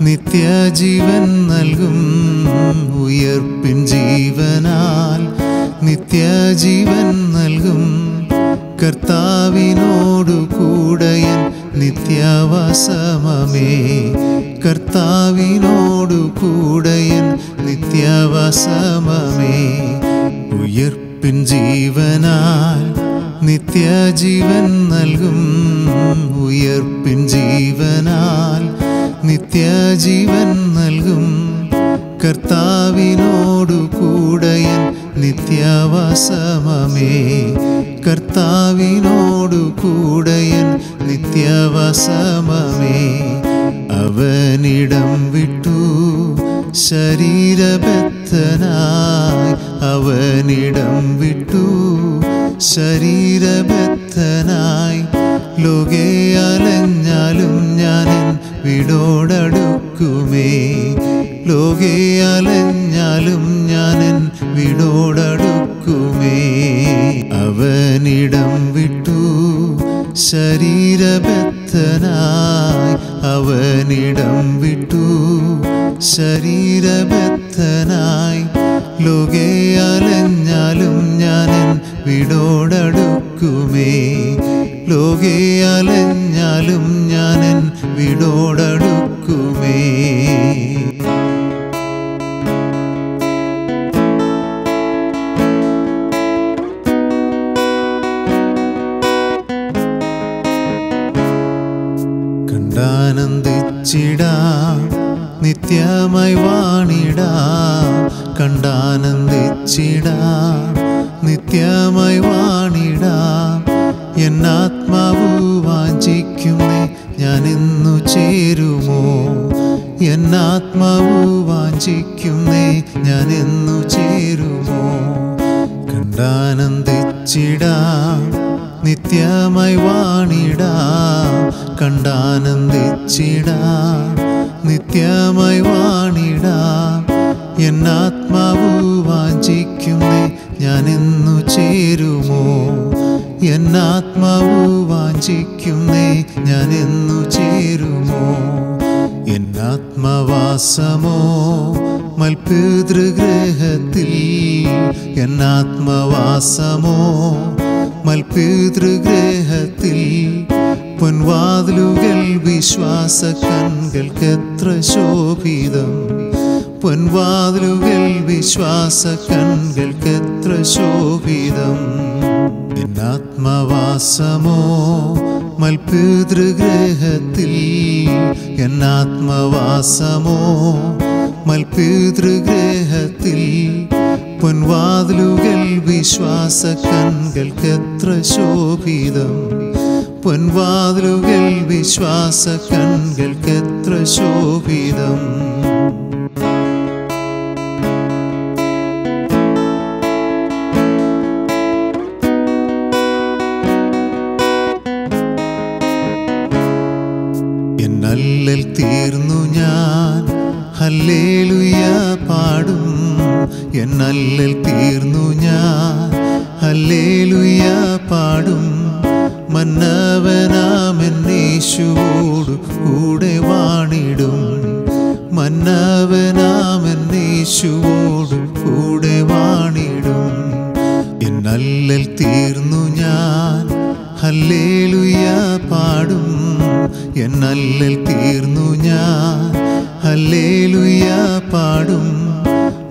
നിത്യജീവൻ നൽകും. ഉയർപ്പിൻ ജീവനാൽ നിത്യജീവൻ നൽകും. കർത്താവിനോടു കൂടയൻ നിത്യവാസമേ കർത്താവിനോടു കൂടയൻ നിത്യവാസമേ ഉയർപ്പിൻ ജീവനാൽ നിത്യജീവൻ നൽകും. ഉയർപ്പിൻ ജീവനാൽ നിത്യജീവൻ നൽകും. കർത്താവിനോടു കൂടയൻ നിത്യവാസമേ. കർത്താവിനോടു കൂടയൻ നിത്യവാസമേ. അവനിടം വിട്ടു ശരീരബദ്ധനായി. അവനിടം വിട്ടു ശരീരബദ്ധനായി. ലോകേ അലഞ്ഞാലും ഞാനൻ വിടോടടുക്കുമേ. ലോകെ അലഞ്ഞാലും ഞാനൻ വിടോടടുക്കുമേ. അവനിടം വിട്ടു ശരീരബദ്ധനായി. അവനിടം വിട്ടു ശരീരബദ്ധനായി. ലോകെ അലഞ്ഞാലും ഞാനൻ വിടോടടുക്കുമേ. ലോകെ അലഞ്ഞാലും ഞാനൻ കണ്ടാനന്ദിച്ചിടാം നിത്യമായി വാണിടാ കണ്ടാനന്ദിച്ചിടാ നിത്യമായി വാണിടാം. എന്നാത്മാവു വാഞ്ചിക്കുന്നേ ഞാൻ ഇന്നു ചേരുമോ എന്നാത്മാവു വാഞ്ചിക്കുന്നേ ഞാൻ എന്നു ചേരുമോ? കണ്ടാനന്ദിച്ചിടാ നിത്യമായി വാണിടാം കണ്ടാനന്ദിച്ചിടാം നിത്യമായി വാണിടാം എന്നാത്മാവു വാഞ്ചിക്കുന്നേ ഞാൻ എന്നു ചേരുമോ? എന്നാത്മാവു വാഞ്ചിക്കുന്നേ ഞാൻ എന്നു ചേരുമോ? എന്നാത്മവാസമോ മൽപിതൃഗ്രഹത്തിൽ എന്നാത്മവാസമോ മൽപിതൃഗ്രഹത്തിൽ പൊൻവാതിലുകൾ വിശ്വാസ കൺകൾക്കെത്ര ശോഭിതം പൊൻവാതിലുകൾ വിശ്വാസ കൺകൾക്കെത്ര ശോഭിതം എന്നാത്മവാസമോ മൽപിതൃഗ്രഹത്തിൽ എന്നാത്മവാസമോ മൽപിതൃഗ്രഹത്തിൽ പൊൻവാതിലുകൾ വിശ്വാസ കൺകൾക്കെത്ര ശോഭിതം പൊൻവാതിലുകൾ വിശ്വാസ കൺകൾക്കെത്ര ശോഭിതം. തീർന്നു ഞാൻ ഹല്ലേലുയ പാടും. എന്നല്ലൽ തീർന്നു ഞാൻ ഹല്ലേലുയ പാടും. മന്നവനാമെന്നേശുവോടു കൂടെ വാണിടും. മന്നവനാമെന്നീശുവോട് കൂടെ വാണിടും. എന്നല്ലൽ തീർന്നു ഞാൻ ഹല്ലേലുയ പാടും. എന്നല്ലൽ തീർന്നു ഞാൻ ഹല്ലേലുയ പാടും.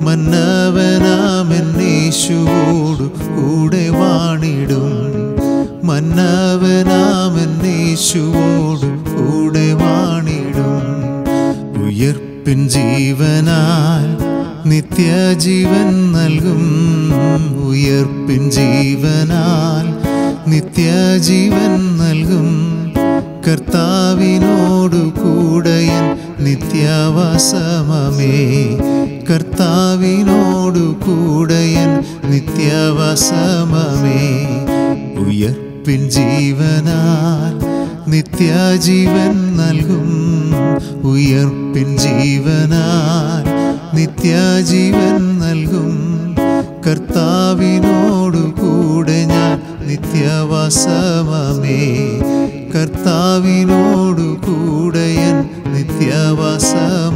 മന്നവനാമെന്നീശുവോട് കൂടെ വാണിടും. മന്നവനാമെന്നേശുവോടു കൂടെ വാണിടും. ഉയർപ്പിൻ ജീവനാൽ നിത്യജീവൻ നൽകും. ഉയർപ്പിൻ ജീവനാൽ നിത്യജീവൻ നൽകും. കർത്താവിനോടു കൂടയൻ നിത്യവസമമേ. കർത്താവിനോടു കൂടയൻ നിത്യവസമമേ. ഉയർപ്പിൻ ജീവനാൽ നിത്യജീവൻ നൽകും ഉയർപ്പിൻ ജീവനാൽ. നിത്യജീവൻ നൽകും കർത്താവിനോടു കൂടെ ഞാൻ നിത്യവാസമേ കർത്താവിനോടു കൂടെ ഞാൻ നിത്യവാസമ.